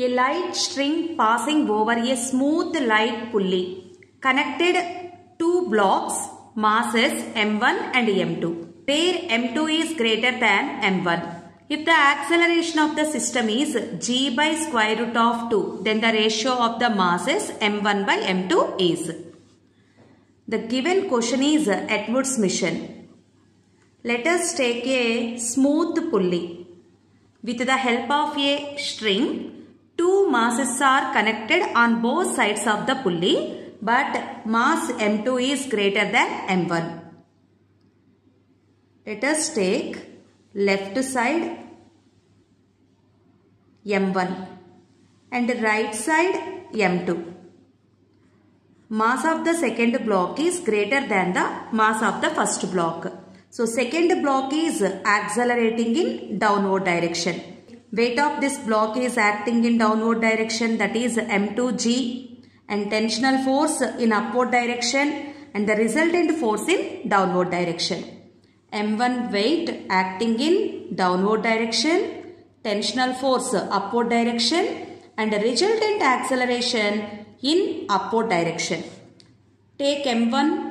A light string passing over a smooth light pulley connected two blocks masses m1 and m2 where m2 is greater than m1. If the acceleration of the system is g by square root of 2 then the ratio of the masses m1 by m2 is. The given question is Atwood's machine. Let us take a smooth pulley. With the help of a string, two masses are connected on both sides of the pulley but mass m2 is greater than m1. Let us take left side m1 and right side m2. Mass of the second block is greater than the mass of the first block. So second block is accelerating in downward direction. Weight of this block is acting in downward direction that is m2g and tensional force in upward direction and the resultant force in downward direction. m1 weight acting in downward direction, tensional force upward direction and resultant acceleration in upward direction. Take m1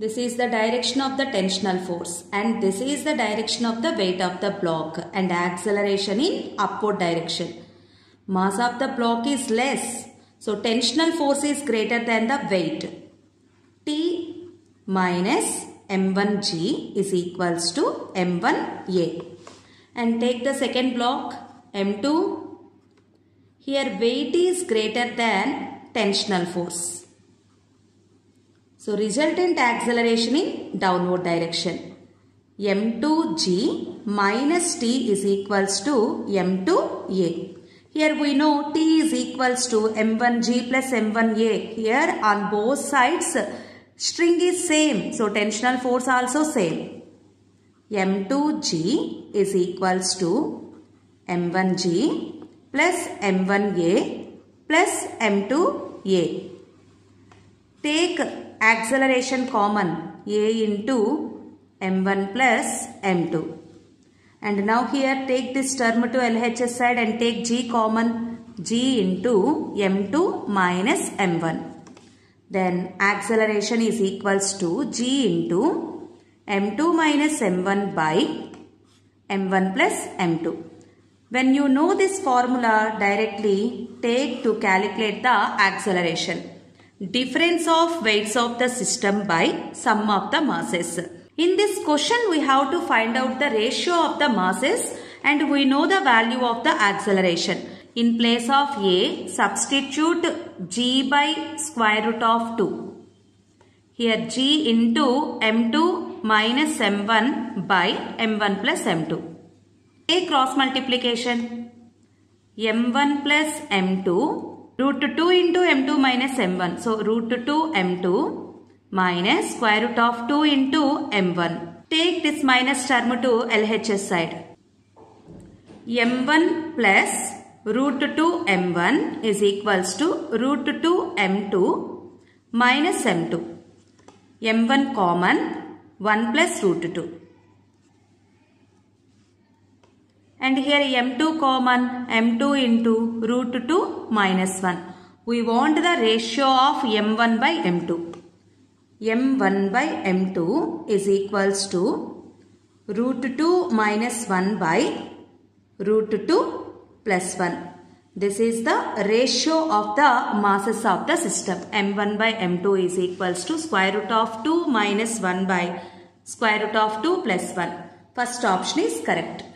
this is the direction of the tensional force and this is the direction of the weight of the block and acceleration in upward direction. Mass of the block is less. So tensional force is greater than the weight. T minus M1G is equals to M1A. And take the second block M2. Here weight is greater than tensional force. So resultant acceleration in downward direction. M2G minus T is equals to M2A. Here we know T is equals to M1G plus M1A. Here on both sides string is same. So tensional force also same. M2G is equals to M1G plus M1A plus M2A. Take acceleration common A into M1 plus M2. And now here take this term to LHS side and take G common G into M2 minus M1. Then acceleration is equals to G into M2 minus M1 by M1 plus M2. When you know this formula directly, take to calculate the acceleration. Difference of weights of the system by sum of the masses. In this question, we have to find out the ratio of the masses and we know the value of the acceleration. In place of A, substitute g by square root of 2. Here g into m2 minus m1 by m1 plus m2. A cross multiplication. m1 plus m2 root 2 into m2 minus m1. So root 2 m2 minus square root of 2 into m1. Take this minus term to LHS side. m1 plus root 2 m1 is equals to root 2 m2 minus m2. m1 common 1 plus root 2. And here m2 common m2 into root 2 minus 1. We want the ratio of m1 by m2. m1 by m2 is equals to root 2 minus 1 by root 2 plus 1. This is the ratio of the masses of the system. m1 by m2 is equals to square root of 2 minus 1 by square root of 2 plus 1. First option is correct.